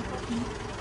um pouquinho.